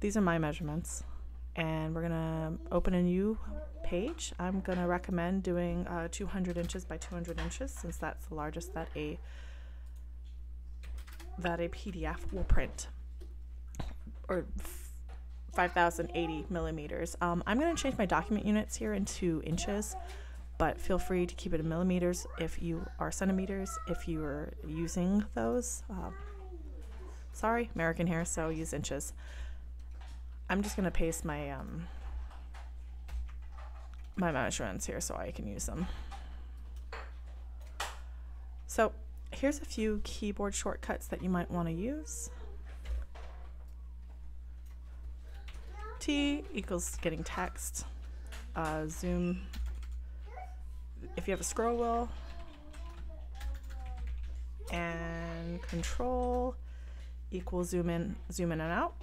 these are my measurements, and we're gonna open a new page. I'm gonna recommend doing uh, 200 inches by 200 inches since that's the largest that a that a PDF will print, or 5080 millimeters. Um, I'm to change my document units here into inches, but feel free to keep it in millimeters if you are centimeters if you are using those. Uh, sorry, American here, so use inches. I'm just going to paste my um, my measurements here so I can use them. So here's a few keyboard shortcuts that you might want to use. T equals getting text. Uh, zoom. If you have a scroll wheel. And control equals zoom in, zoom in and out.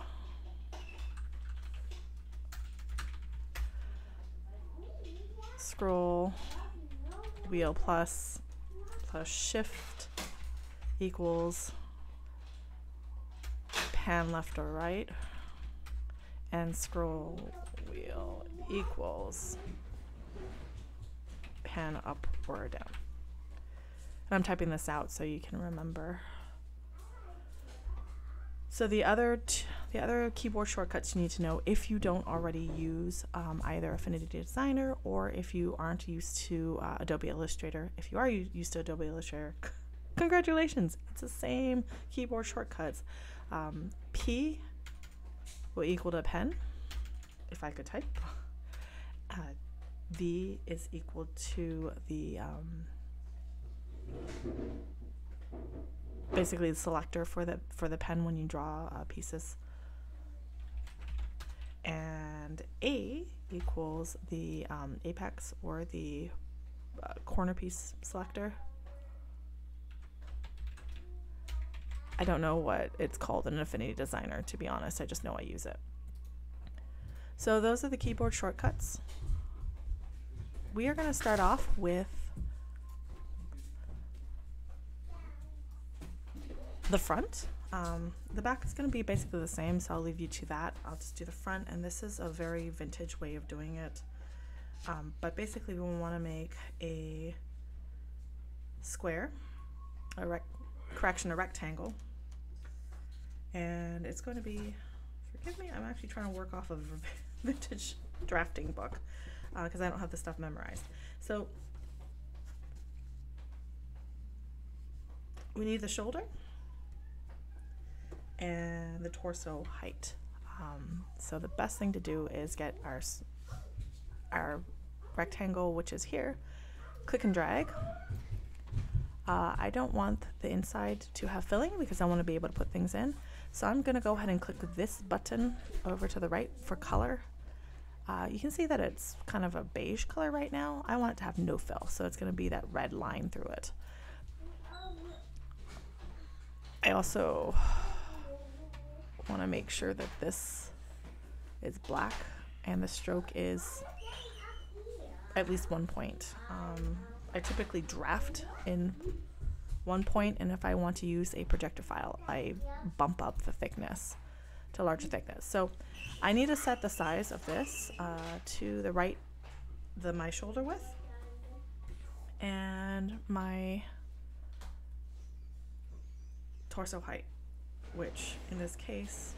Scroll wheel plus plus shift equals pan left or right and scroll wheel equals pan up or down. And I'm typing this out so you can remember. So the other the other keyboard shortcuts you need to know if you don't already use um, either Affinity Designer or if you aren't used to uh, Adobe Illustrator. If you are used to Adobe Illustrator, congratulations! It's the same keyboard shortcuts. Um, P will equal to pen, if I could type. Uh, v is equal to the um, basically the selector for the for the pen when you draw uh, pieces. And A equals the um, apex or the uh, corner piece selector. I don't know what it's called in Affinity Designer, to be honest. I just know I use it. So those are the keyboard shortcuts. We are going to start off with the front. Um, the back is going to be basically the same, so I'll leave you to that. I'll just do the front, and this is a very vintage way of doing it. Um, but basically, we want to make a square, a rec correction, a rectangle, and it's going to be, forgive me, I'm actually trying to work off of a vintage drafting book because uh, I don't have the stuff memorized. So we need the shoulder and the torso height. Um, so the best thing to do is get our our rectangle, which is here, click and drag. Uh, I don't want the inside to have filling because I want to be able to put things in. So I'm going to go ahead and click this button over to the right for color. Uh, you can see that it's kind of a beige color right now. I want it to have no fill, so it's going to be that red line through it. I also want to make sure that this is black and the stroke is at least one point. Um, I typically draft in one point, and if I want to use a projector file, I bump up the thickness to larger thickness. So I need to set the size of this uh, to the right, the my shoulder width, and my torso height which in this case,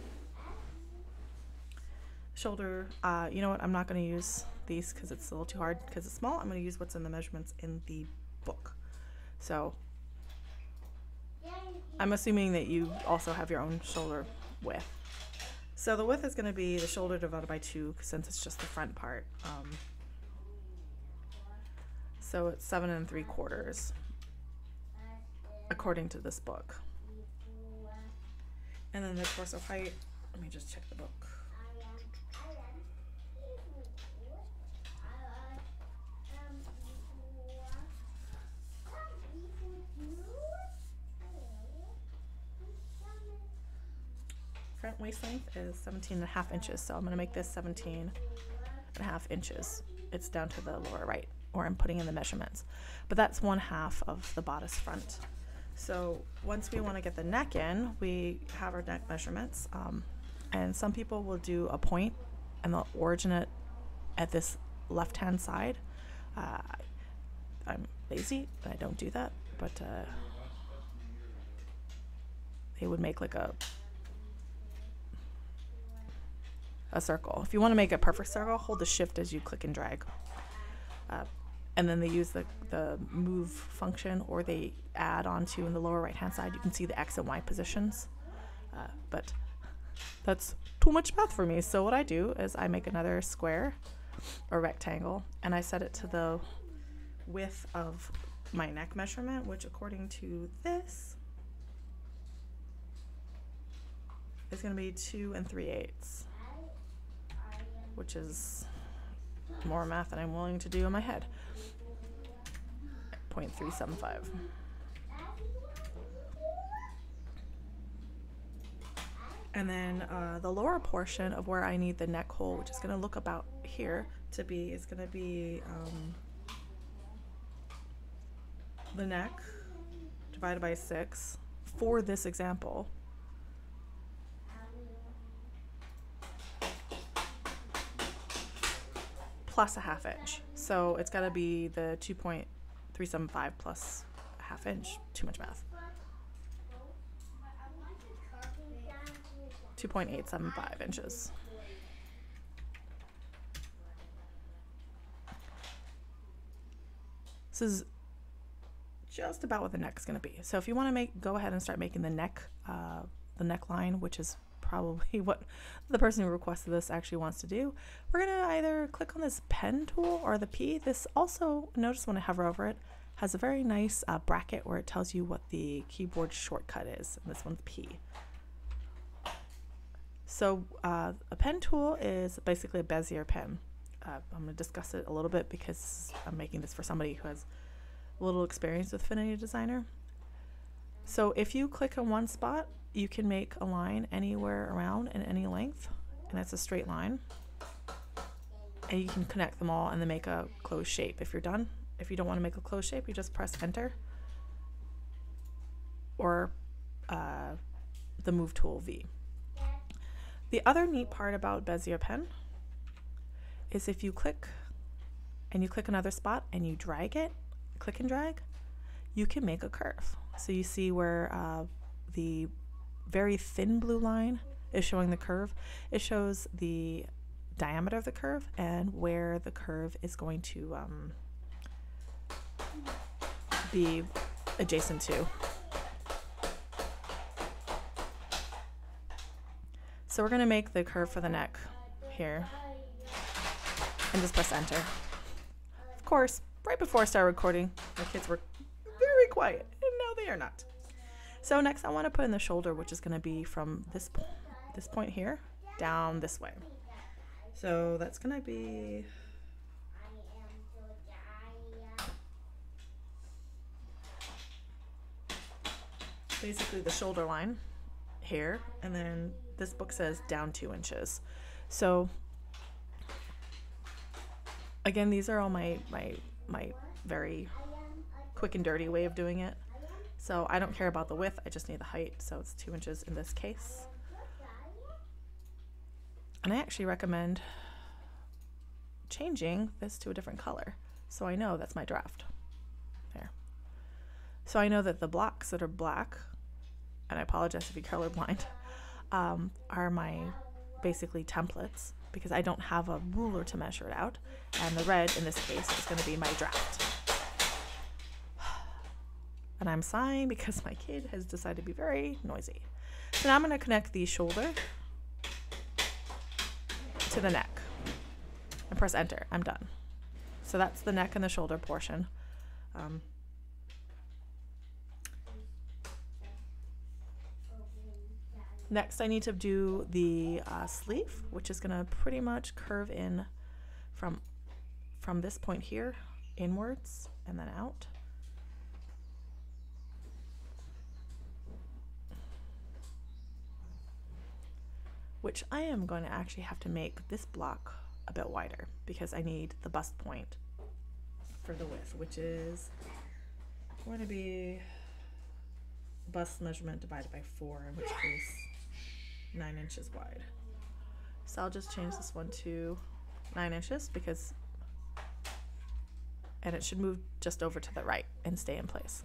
shoulder, uh, you know what, I'm not going to use these because it's a little too hard because it's small. I'm going to use what's in the measurements in the book. So I'm assuming that you also have your own shoulder width. So the width is going to be the shoulder divided by two since it's just the front part. Um, so it's seven and three quarters according to this book. And then the torso height, let me just check the book. Front waist length is 17 and a half inches, so I'm going to make this 17 and a half inches. It's down to the lower right, or I'm putting in the measurements. But that's one half of the bodice front. So once we want to get the neck in, we have our neck measurements. Um, And some people will do a point and they'll origin it at this left hand side. Uh, I'm lazy, I don't do that, but uh, would make like a a circle. If you want to make a perfect circle, hold the shift as you click and drag. Uh, and then they use the, the move function or they add onto in the lower right hand side, you can see the X and Y positions. Uh, but that's too much math for me. So what I do is I make another square or rectangle and I set it to the width of my neck measurement, which according to this is going to be two and three eighths, which is more math than I'm willing to do in my head. 0.375. And then uh, the lower portion of where I need the neck hole, which is going to look about here to be, is going to be um, the neck divided by 6 for this example. Plus a half inch. So it's got to be the 2.375 plus a half inch. Too much math. 2.875 inches. This is just about what the neck's going to be. So if you want to make, go ahead and start making the neck, uh, the neckline, which is probably what the person who requested this actually wants to do. We're going to either click on this pen tool or the P. This also, notice when I hover over it, has a very nice uh, bracket where it tells you what the keyboard shortcut is. And this one's P. So uh, a pen tool is basically a Bezier pen. Uh, I'm going to discuss it a little bit because I'm making this for somebody who has a little experience with Affinity Designer. So if you click on one spot, you can make a line anywhere around in any length, and that's a straight line. And you can connect them all and then make a closed shape if you're done. If you don't want to make a closed shape, you just press enter or uh, the move tool V. The other neat part about Bezier pen is if you click and you click another spot and you drag it, click and drag, you can make a curve. So you see where uh, the very thin blue line is showing the curve. It shows the diameter of the curve and where the curve is going to um, be adjacent to. So we're going to make the curve for the neck here and just press enter. Of course, right before I started recording, my kids were very quiet and now they are not. So next I want to put in the shoulder, which is going to be from this, this point here down this way. So that's going to be basically the shoulder line here and then this book says down two inches. So again these are all my my my very quick and dirty way of doing it. So I don't care about the width I just need the height so it's two inches in this case. And I actually recommend changing this to a different color so I know that's my draft. There. So I know that the blocks that are black and I apologize if you're colorblind, um, are my basically templates because I don't have a ruler to measure it out. And the red in this case is going to be my draft. And I'm sighing because my kid has decided to be very noisy. So now I'm going to connect the shoulder to the neck and press enter. I'm done. So that's the neck and the shoulder portion. Um, Next, I need to do the uh, sleeve, which is going to pretty much curve in from from this point here inwards and then out. Which I am going to actually have to make this block a bit wider because I need the bust point for the width, which is going to be bust measurement divided by 4, in which case 9 inches wide. So I'll just change this one to nine inches because, and it should move just over to the right and stay in place.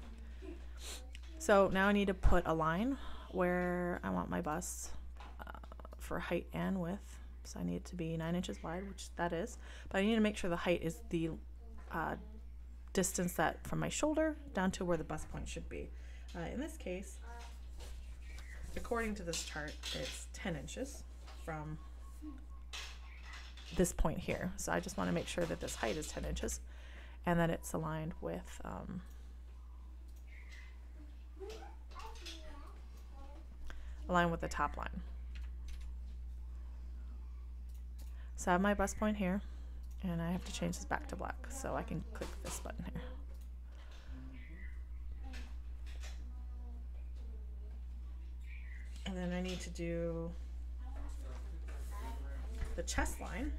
So now I need to put a line where I want my bust uh, for height and width. So I need it to be nine inches wide, which that is, but I need to make sure the height is the uh, distance that from my shoulder down to where the bust point should be. Uh, in this case, according to this chart, it's 10 inches from this point here. So I just want to make sure that this height is 10 inches and that it's aligned with um, aligned with the top line. So I have my bust point here and I have to change this back to black so I can click this button here. And then I need to do the chest line,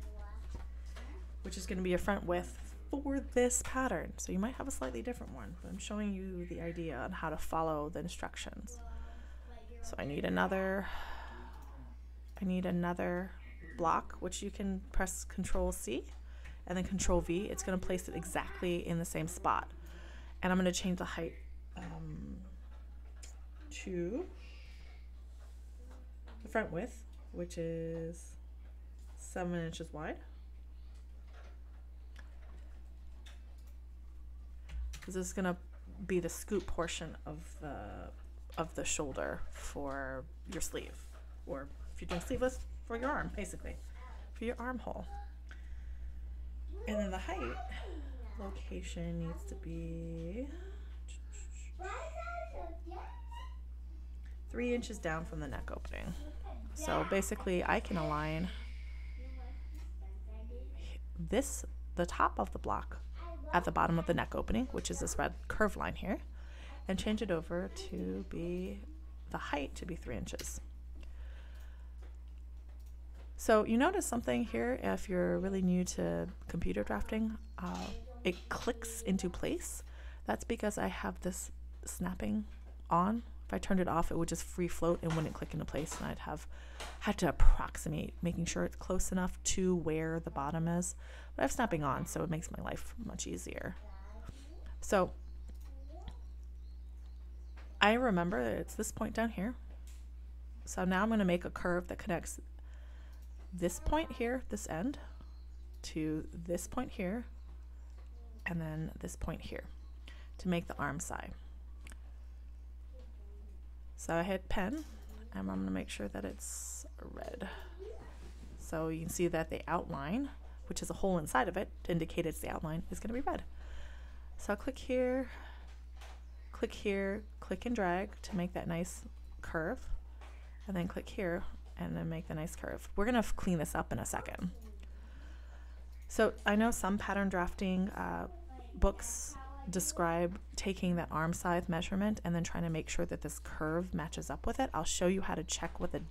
which is going to be a front width for this pattern. So you might have a slightly different one, but I'm showing you the idea on how to follow the instructions. So I need another, I need another block, which you can press Control C and then Control V. It's going to place it exactly in the same spot. And I'm going to change the height um, to front width, which is seven inches wide. This is gonna be the scoop portion of the of the shoulder for your sleeve, or if you're doing sleeveless, for your arm, basically, for your armhole. And then the height location needs to be three inches down from the neck opening. So basically I can align this, the top of the block at the bottom of the neck opening, which is this red curve line here, and change it over to be the height to be three inches. So you notice something here if you're really new to computer drafting, uh, it clicks into place. That's because I have this snapping on if I turned it off, it would just free float and wouldn't click into place, and I'd have had to approximate, making sure it's close enough to where the bottom is. But I have snapping on, so it makes my life much easier. So I remember it's this point down here. So now I'm going to make a curve that connects this point here, this end, to this point here, and then this point here to make the arm side. So I hit pen and I'm going to make sure that it's red. So you can see that the outline, which is a hole inside of it to indicate it's the outline, is going to be red. So I'll click here, click here, click and drag to make that nice curve, and then click here and then make the nice curve. We're going to clean this up in a second. So I know some pattern drafting uh, books describe taking that arm size measurement and then trying to make sure that this curve matches up with it. I'll show you how to check what the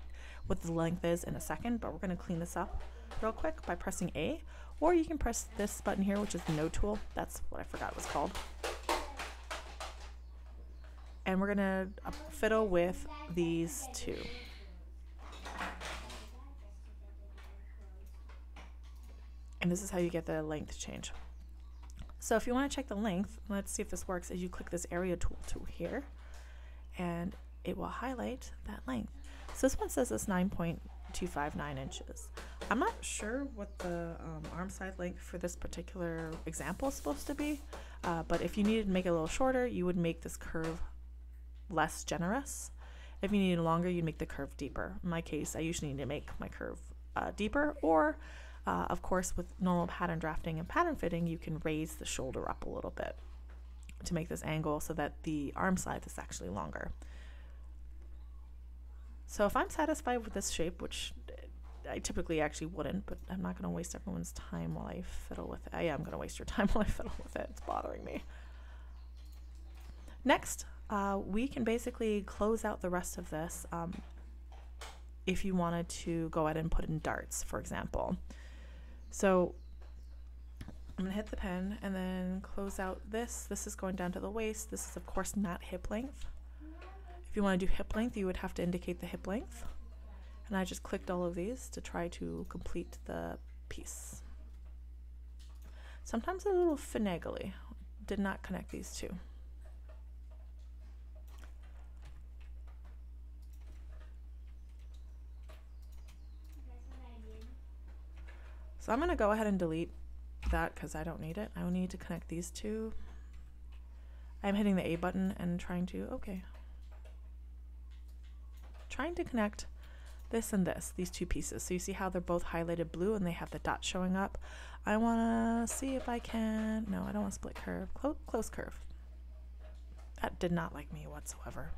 what the length is in a second, but we're going to clean this up real quick by pressing A, or you can press this button here, which is the node tool. That's what I forgot it was called. And we're going to uh, fiddle with these two. And this is how you get the length change. So if you want to check the length, let's see if this works, as you click this area tool to here, and it will highlight that length. So this one says it's 9.259 inches. I'm not sure what the um, arm side length for this particular example is supposed to be, uh, but if you needed to make it a little shorter, you would make this curve less generous. If you needed longer, you'd make the curve deeper. In my case, I usually need to make my curve uh, deeper or uh, of course, with normal pattern drafting and pattern fitting, you can raise the shoulder up a little bit to make this angle so that the arm side is actually longer. So if I'm satisfied with this shape, which I typically actually wouldn't, but I'm not going to waste everyone's time while I fiddle with it. I am going to waste your time while I fiddle with it. It's bothering me. Next, uh, we can basically close out the rest of this um, if you wanted to go ahead and put in darts, for example. So I'm gonna hit the pen and then close out this. This is going down to the waist. This is of course not hip length. If you wanna do hip length, you would have to indicate the hip length. And I just clicked all of these to try to complete the piece. Sometimes a little finagly. Did not connect these two. So I'm going to go ahead and delete that because I don't need it. I need to connect these two. I'm hitting the A button and trying to, okay. Trying to connect this and this, these two pieces. So you see how they're both highlighted blue and they have the dot showing up. I want to see if I can, no, I don't want split curve, Clo close curve. That did not like me whatsoever.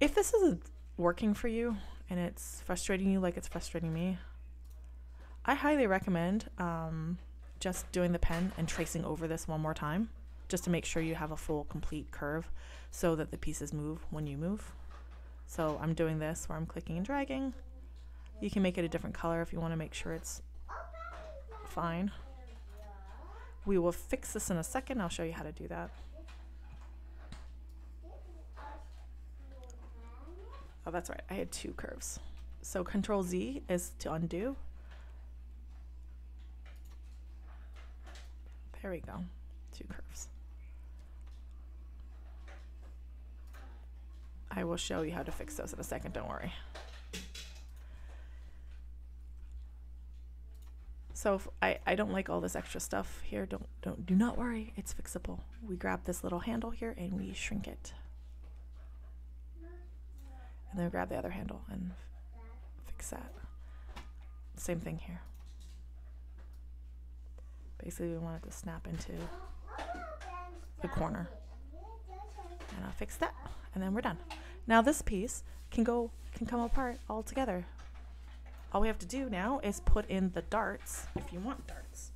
If this isn't working for you and it's frustrating you like it's frustrating me, I highly recommend um, just doing the pen and tracing over this one more time just to make sure you have a full complete curve so that the pieces move when you move. So I'm doing this where I'm clicking and dragging. You can make it a different color if you want to make sure it's fine. We will fix this in a second. I'll show you how to do that. Oh, that's right. I had two curves. So Control Z is to undo. There we go. Two curves. I will show you how to fix those in a second, don't worry. So I, I don't like all this extra stuff here. Don't don't do not worry, it's fixable. We grab this little handle here and we shrink it. And then we grab the other handle and fix that. Same thing here. Basically, we want it to snap into the corner. And I'll fix that, and then we're done. Now this piece can go, can come apart all together. All we have to do now is put in the darts, if you want darts,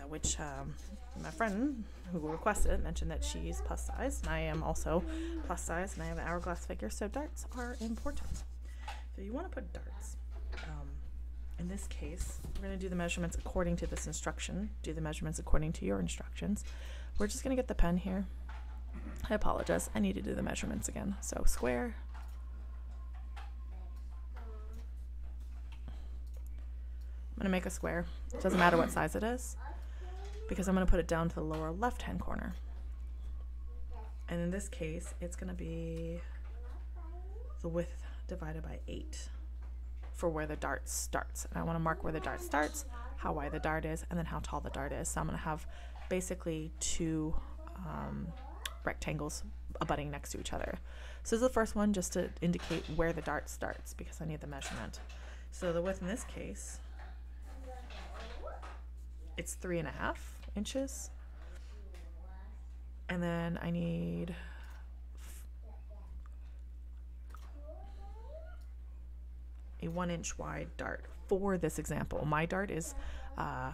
uh, which um, my friend who requested it mentioned that she's plus size, and I am also plus size, and I have an hourglass figure, so darts are important. So you want to put darts. In this case, we're going to do the measurements according to this instruction, do the measurements according to your instructions. We're just going to get the pen here. I apologize, I need to do the measurements again. So square. I'm going to make a square. It doesn't matter what size it is because I'm going to put it down to the lower left hand corner. And in this case, it's going to be the width divided by 8 for where the dart starts. And I want to mark where the dart starts, how wide the dart is, and then how tall the dart is. So I'm going to have basically two um, rectangles abutting next to each other. So this is the first one just to indicate where the dart starts because I need the measurement. So the width in this case, it's three and a half inches. And then I need a one inch wide dart for this example. My dart is, uh,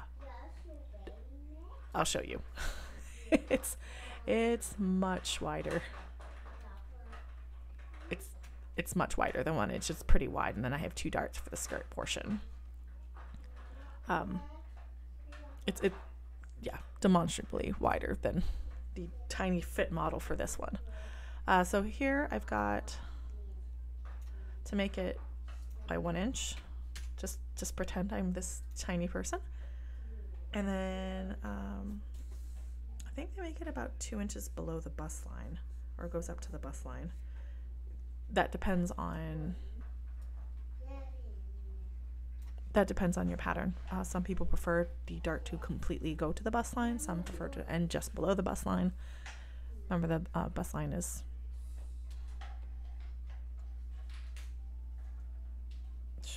I'll show you. it's, it's much wider. It's, it's much wider than one inch. It's pretty wide. And then I have two darts for the skirt portion. Um, it's, it, yeah, demonstrably wider than the tiny fit model for this one. Uh, so here I've got, to make it by one inch. Just just pretend I'm this tiny person. And then um, I think they make it about two inches below the bust line or goes up to the bust line. That depends on that depends on your pattern. Uh, some people prefer the dart to completely go to the bust line. Some prefer to end just below the bust line. Remember the uh, bust line is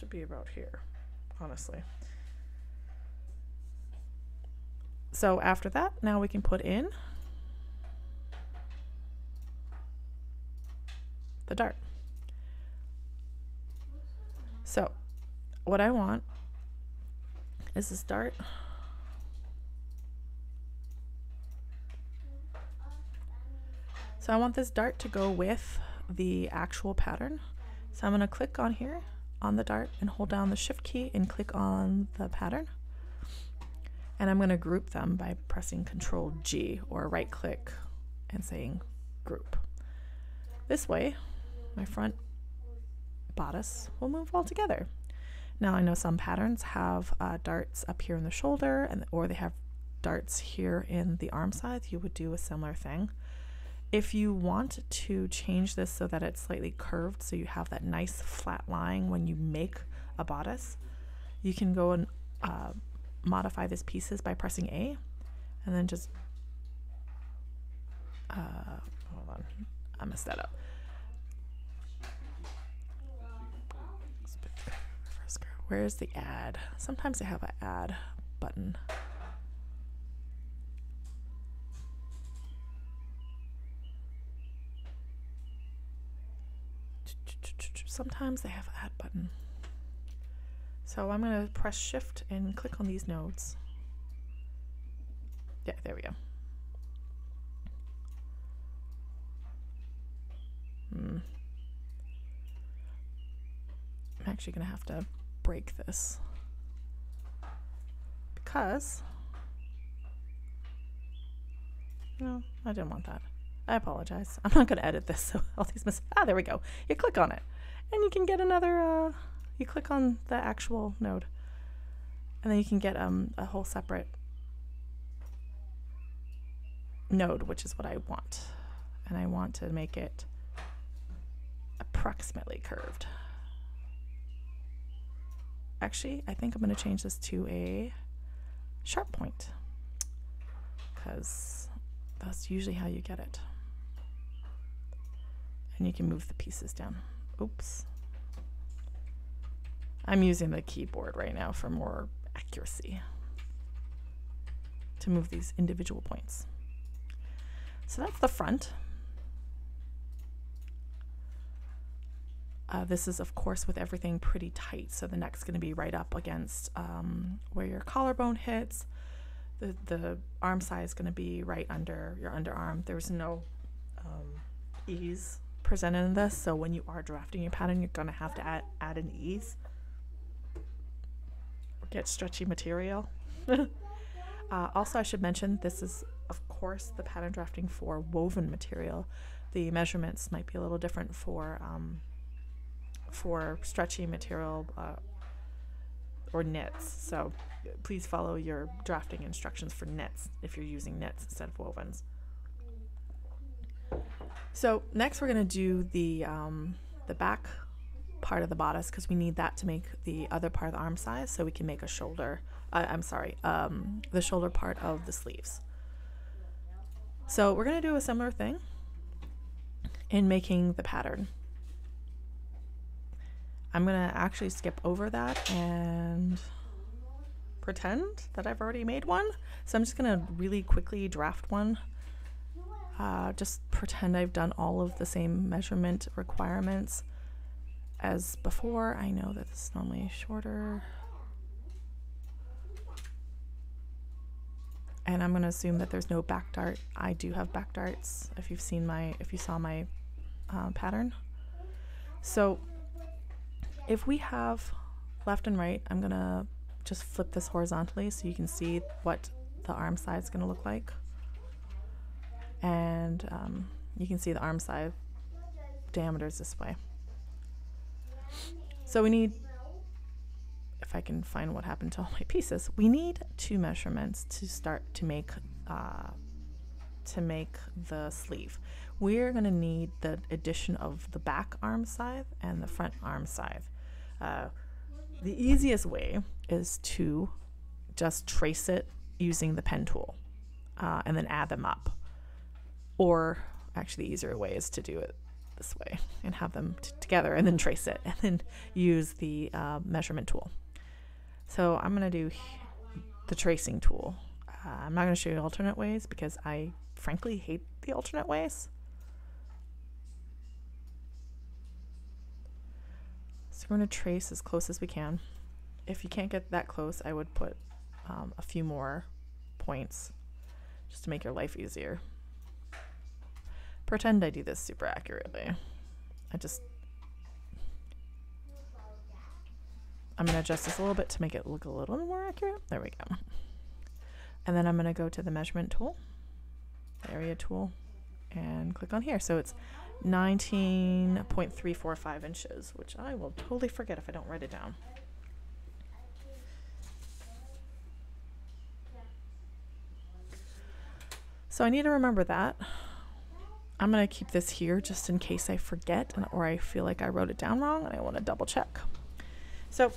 should be about here, honestly. So after that, now we can put in the dart. So what I want is this dart. So I want this dart to go with the actual pattern. So I'm going to click on here on the dart and hold down the shift key and click on the pattern. And I'm going to group them by pressing Control G or right click and saying group. This way, my front bodice will move all together. Now I know some patterns have uh, darts up here in the shoulder and or they have darts here in the arm side. You would do a similar thing. If you want to change this so that it's slightly curved so you have that nice flat line when you make a bodice, you can go and uh, modify this pieces by pressing A and then just uh, hold on, I messed that up. Where's the add? Sometimes they have an add button. Sometimes they have add button. So I'm going to press shift and click on these nodes. Yeah, there we go. Hmm. I'm actually going to have to break this because no, I didn't want that. I apologize. I'm not going to edit this, so all these mis- ah, there we go. You click on it, and you can get another. Uh, you click on the actual node, and then you can get um a whole separate node, which is what I want, and I want to make it approximately curved. Actually, I think I'm going to change this to a sharp point because that's usually how you get it. And you can move the pieces down. Oops. I'm using the keyboard right now for more accuracy to move these individual points. So that's the front. Uh, this is, of course, with everything pretty tight. So the neck's going to be right up against um, where your collarbone hits. The, the arm side is going to be right under your underarm. There's no um, ease presented in this. So when you are drafting your pattern, you're going to have to add, add an ease. Get stretchy material. uh, also, I should mention this is, of course, the pattern drafting for woven material. The measurements might be a little different for um, for stretchy material uh, or knits. So please follow your drafting instructions for knits if you're using knits instead of wovens. So next we're going to do the, um, the back part of the bodice because we need that to make the other part of the arm size so we can make a shoulder. Uh, I'm sorry, um, the shoulder part of the sleeves. So we're going to do a similar thing in making the pattern. I'm going to actually skip over that and pretend that I've already made one. So I'm just going to really quickly draft one. Uh, just pretend I've done all of the same measurement requirements as before. I know that this is normally shorter. And I'm going to assume that there's no back dart. I do have back darts if you've seen my, if you saw my uh, pattern. So if we have left and right, I'm gonna just flip this horizontally so you can see what the arm side is gonna look like. And um, you can see the arm side diameters this way. So we need, if I can find what happened to all my pieces, we need two measurements to start to make uh, to make the sleeve. We're going to need the addition of the back arm side and the front arm side. Uh, the easiest way is to just trace it using the pen tool uh, and then add them up. Or actually, the easier way is to do it this way and have them t- together and then trace it and then use the uh, measurement tool. So I'm going to do the tracing tool. Uh, I'm not going to show you alternate ways because I frankly hate the alternate ways. So we're going to trace as close as we can. If you can't get that close, I would put um, a few more points just to make your life easier. Pretend I do this super accurately. I just I'm going to adjust this a little bit to make it look a little more accurate. There we go. And then I'm going to go to the measurement tool, the area tool, and click on here. So it's 19.345 inches, which I will totally forget if I don't write it down. So I need to remember that. I'm going to keep this here just in case I forget and, or I feel like I wrote it down wrong and I want to double check. So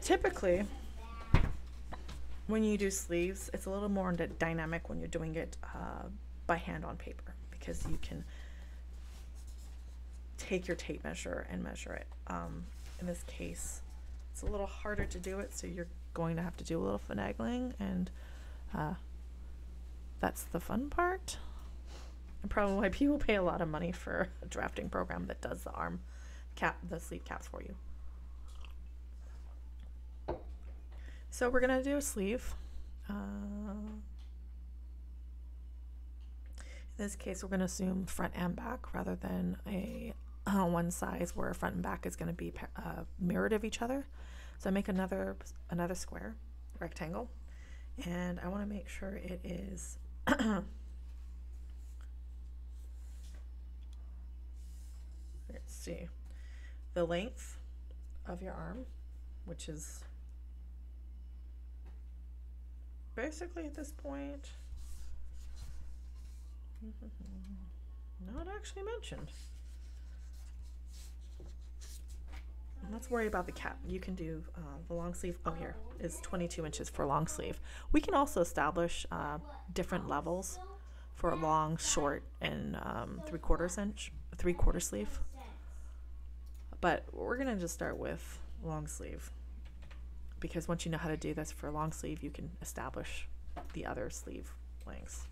typically when you do sleeves, it's a little more dynamic when you're doing it uh, by hand on paper because you can take your tape measure and measure it. Um, in this case, it's a little harder to do it, so you're going to have to do a little finagling, and uh, that's the fun part. And probably why people pay a lot of money for a drafting program that does the arm cap, the sleeve caps for you. So we're gonna do a sleeve. Uh, in this case, we're gonna assume front and back rather than a uh, one size where front and back is gonna be uh, mirrored of each other. So I make another another square rectangle, and I want to make sure it is. Let's see, the length of your arm, which is basically at this point, not actually mentioned. Let's worry about the cap. You can do uh, the long sleeve. Oh, here is 22 inches for long sleeve. We can also establish uh, different levels for a long, short, and um, three quarters inch, three quarter sleeve. But we're gonna just start with long sleeve because once you know how to do this for a long sleeve, you can establish the other sleeve lengths.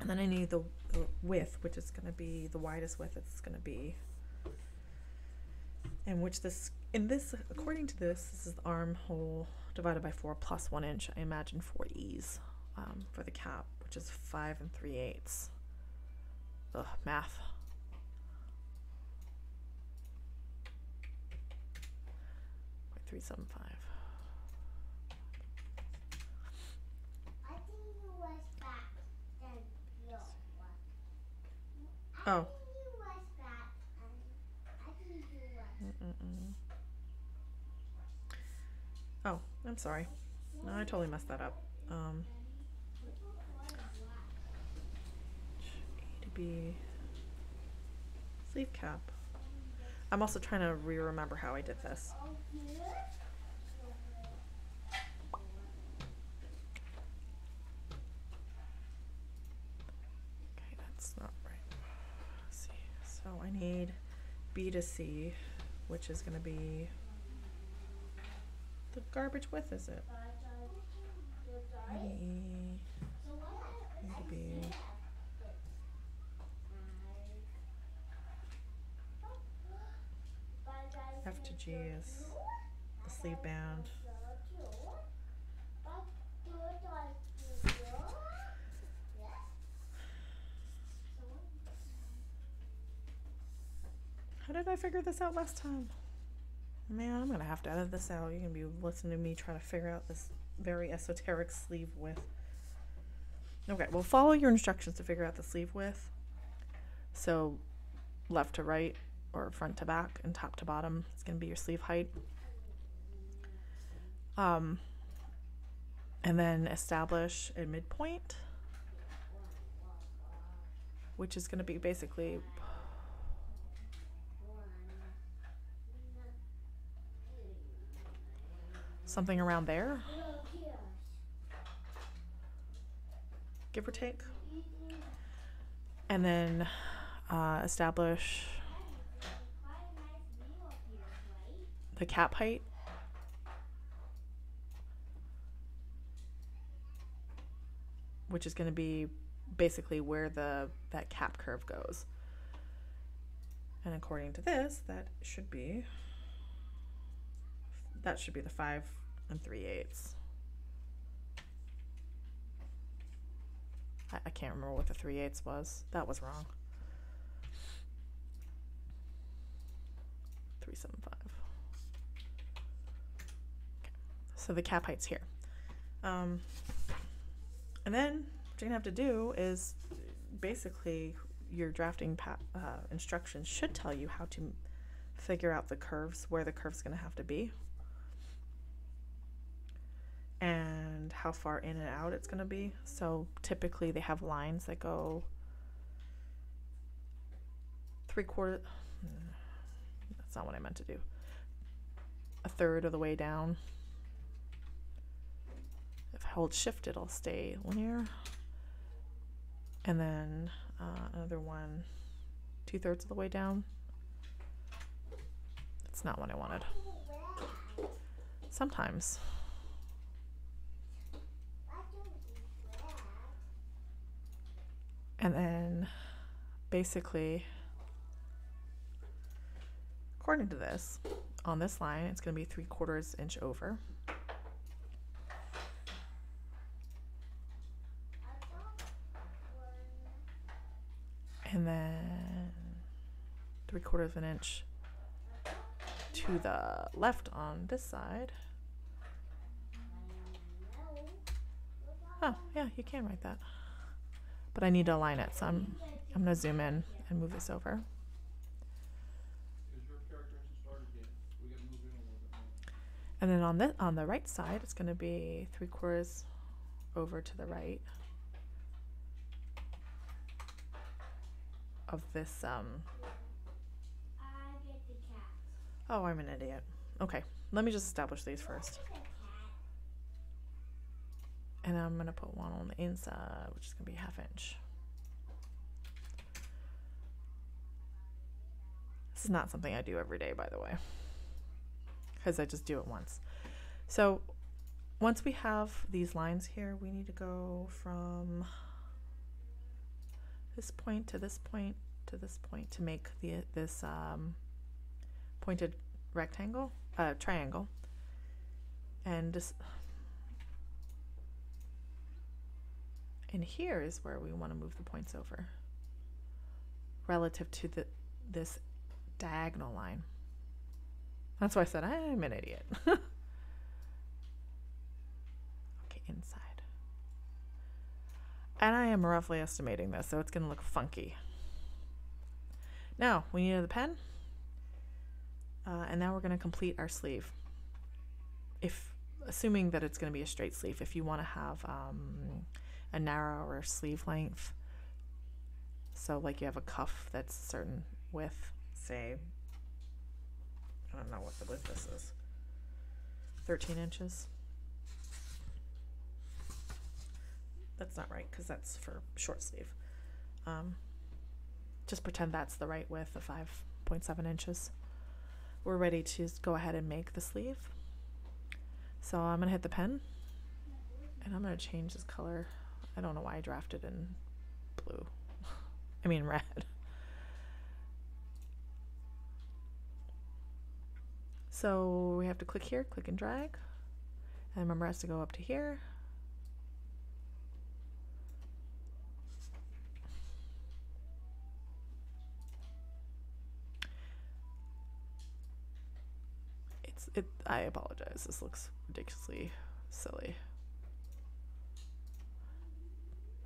And then I need the, the width, which is going to be the widest width it's going to be. And which this, in this, according to this, this is the armhole divided by 4 plus 1 inch. I imagine 4 ease um, for the cap, which is 5 and 3 eighths. Ugh, math. 375. Oh. Mm-mm-mm. Oh, I'm sorry. No, I totally messed that up. Um, A to B sleeve cap. I'm also trying to re-remember how I did this. Okay, that's not right. Let's see. So I need B to C, which is going to be the garbage width, is it E to B. G is the sleeve band. How did I figure this out last time? Man, I'm gonna have to edit this out. You're gonna be listening to me try to figure out this very esoteric sleeve width. Okay, well, follow your instructions to figure out the sleeve width. So, left to right, or front to back and top to bottom It's going to be your sleeve height. Um, and then establish a midpoint, which is going to be basically something around there, give or take. And then uh, establish the cap height. Which is going to be basically where the that cap curve goes. And according to this, that should be that should be the five and three eighths. I, I can't remember what the three eighths was. That was wrong. Three seven five. So the cap height's here. Um, and then what you're gonna have to do is basically your drafting uh, instructions should tell you how to figure out the curves, where the curve's going to have to be, and how far in and out it's going to be. So typically they have lines that go three quarter. That's not what I meant to do. A third of the way down. Hold shift, it'll stay linear. And then uh, another one, two thirds of the way down. That's not what I wanted. Sometimes. And then basically, according to this, on this line, it's going to be three quarters inch over. And then three quarters of an inch to the left on this side. Oh, yeah, you can write that. But I need to align it, so I'm I'm gonna zoom in and move this over. And then on the on the right side, it's gonna be three quarters over to the right of this um Oh, I'm an idiot. Okay, let me just establish these first. And I'm gonna put one on the inside, which is gonna be half inch. This is not something I do every day, by the way, because I just do it once. So once we have these lines here, we need to go from this point to this point to this point to make the this um, pointed rectangle, uh, triangle, and. And here is where we want to move the points over relative to the this diagonal line. That's why I said I'm an idiot. okay, inside. And I am roughly estimating this, so it's going to look funky. Now, we need the pen. Uh, and now we're going to complete our sleeve. If assuming that it's going to be a straight sleeve, if you want to have um, a narrower sleeve length, so like you have a cuff that's a certain width, say, I don't know what the width this is, 13 inches. That's not right because that's for short sleeve. Um, just pretend that's the right width of 5.7 inches. We're ready to go ahead and make the sleeve. So I'm going to hit the pen and I'm going to change this color. I don't know why I drafted in blue. I mean red. So we have to click here, click and drag. And remember it has to go up to here. It's it I apologize. This looks ridiculously silly.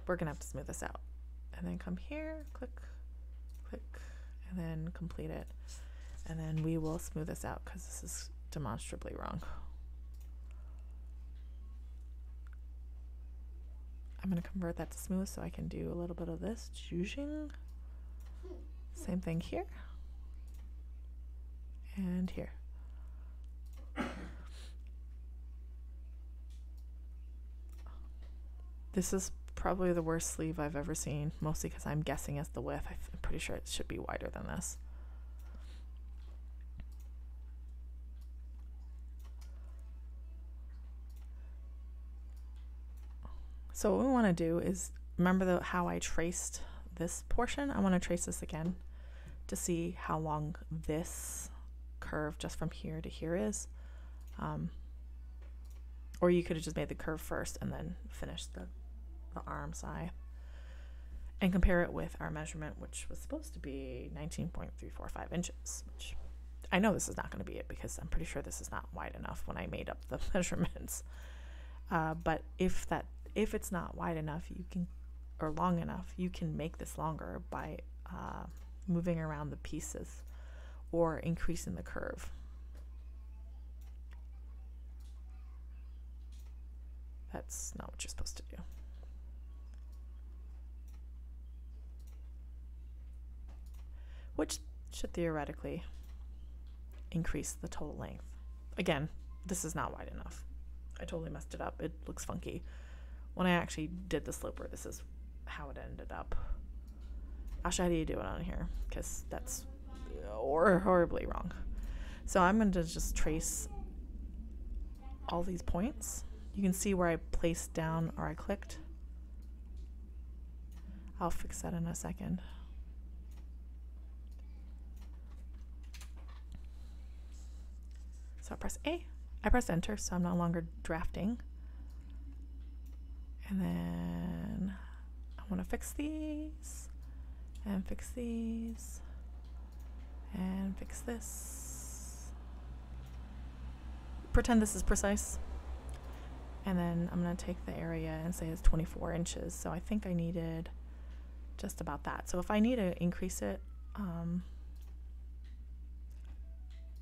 We're gonna have to smooth this out. And then come here, click, click, and then complete it and then we will smooth this out because this is demonstrably wrong. I'm going to convert that to smooth so I can do a little bit of this juging. Same thing here and here. This is probably the worst sleeve I've ever seen, mostly because I'm guessing it's the width. I'm pretty sure it should be wider than this. So what we want to do is remember the, how I traced this portion. I want to trace this again to see how long this curve just from here to here is. Um, or you could have just made the curve first and then finished the, the arm side. And compare it with our measurement, which was supposed to be 19.345 inches, which I know this is not going to be it because I'm pretty sure this is not wide enough when I made up the measurements. Uh, but if that if it's not wide enough, you can or long enough, you can make this longer by uh, moving around the pieces or increasing the curve. That's not what you're supposed to do. Which should theoretically increase the total length. Again, this is not wide enough. I totally messed it up. It looks funky. When I actually did the sloper, this is how it ended up. I'll show you how you do it on here because that's or horribly wrong. So I'm going to just trace all these points. You can see where I placed down or I clicked. I'll fix that in a second. So I press A. I press enter, so I'm no longer drafting. And then I want to fix these and fix these and fix this. Pretend this is precise. And then I'm going to take the area and say it's 24 inches. So I think I needed just about that. So if I need to increase it, um,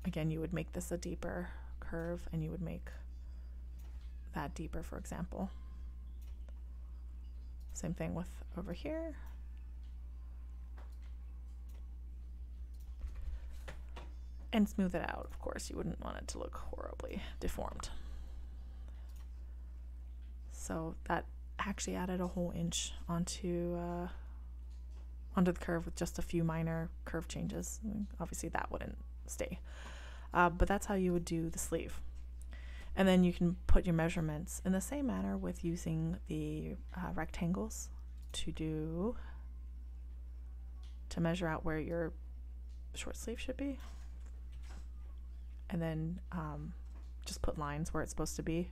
again, you would make this a deeper curve and you would make that deeper, for example. Same thing with over here. And smooth it out, of course. You wouldn't want it to look horribly deformed. So that actually added a whole inch onto uh, onto the curve with just a few minor curve changes. Obviously, that wouldn't stay. Uh, but that's how you would do the sleeve. And then you can put your measurements in the same manner with using the uh, rectangles to do to measure out where your short sleeve should be. And then um, just put lines where it's supposed to be.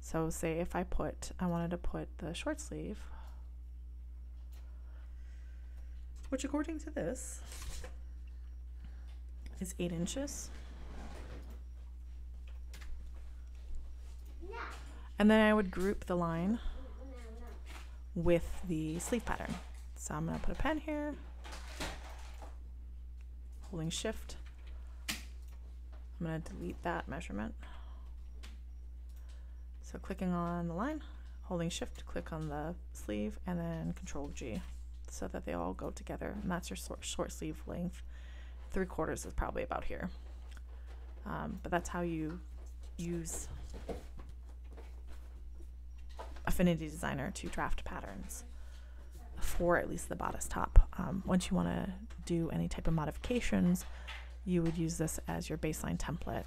So say if I put, I wanted to put the short sleeve, which according to this is eight inches. And then I would group the line with the sleeve pattern. So I'm to put a pen here, holding shift. I'm to delete that measurement. So clicking on the line, holding shift, click on the sleeve, and then control G so that they all go together. And that's your short, short sleeve length three quarters is probably about here. Um, but that's how you use Affinity Designer to draft patterns for at least the bodice top. Um, once you want to do any type of modifications, you would use this as your baseline template